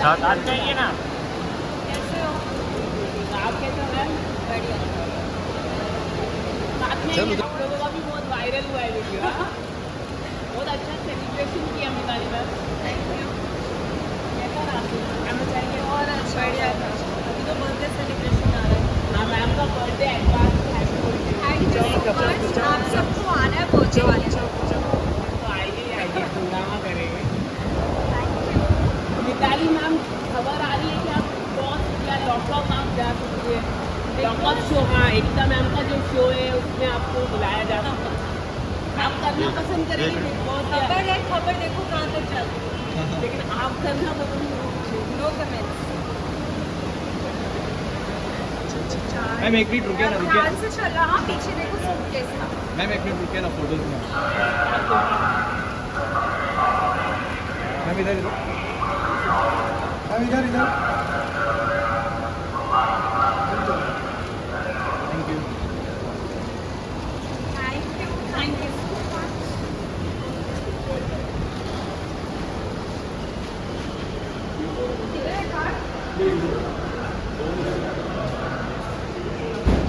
साथ चाहिए ना? कैसे आप कैसे हो मैम बढ़िया साथ में ये आप लोगों का भी बहुत वायरल हुआ वीडियो? बहुत अच्छा सेलिब्रेशन किया मिताली मैम थैंक यू कैसा रहा? कहना चाहिए और अच्छा बढ़िया था। अभी तो बर्थडे सेलिब्रेशन आ रहा है। हाँ मैम का birthday advance thank you so much आप सबको आना है पहुँचे वाले तो आइए आइए हंगामा करेंगे थैंक यू मिताली मैम खबर आ रही है कि आप बहुत या लॉकआउट आप जा सकते हैं शो हाँ एकता मैम का जो शो है उसमें आपको बुलाया जा सकता है आप करना पसंद करेंगे खबर है खबर देखो कहाँ तक जाती है लेकिन आप करना पसंद नो कमेंट्स मैम एक मिनट रुकिए ना रुकिए। ध्यान से चल रहा पीछे देखो सूटकेस का मैम एक मिनट रुकिए ना फ़ोटोज़ में। मैम इधर इधर। मैम इधर इधर। Thank you.